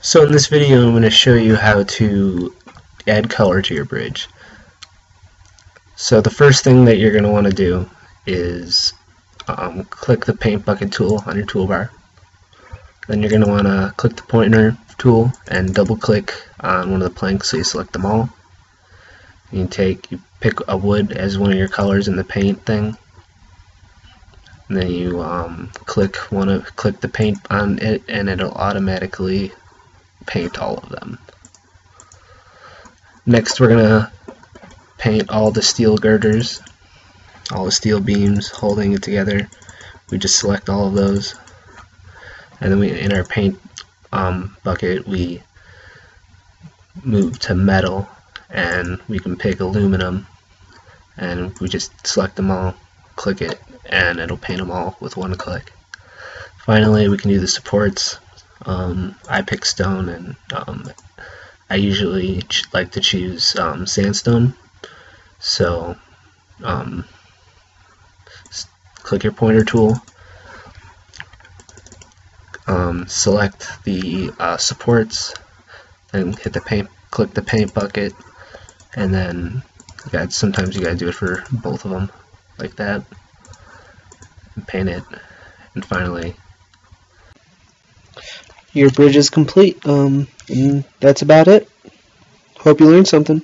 So in this video I'm going to show you how to add color to your bridge. So the first thing that you're going to want to do is um, click the paint bucket tool on your toolbar. Then you're going to want to click the pointer tool and double click on one of the planks so you select them all. You take, you pick a wood as one of your colors in the paint thing. And then you um, click one of click the paint on it and it'll automatically paint all of them. Next we're gonna paint all the steel girders, all the steel beams holding it together. We just select all of those and then we in our paint um, bucket we move to metal and we can pick aluminum and we just select them all click it and it'll paint them all with one click finally we can do the supports um, I pick stone and um, I usually like to choose um, sandstone. So um, click your pointer tool. Um, select the uh, supports and hit the paint click the paint bucket and then sometimes you gotta do it for both of them like that and paint it and finally your bridge is complete. Um, and that's about it. Hope you learned something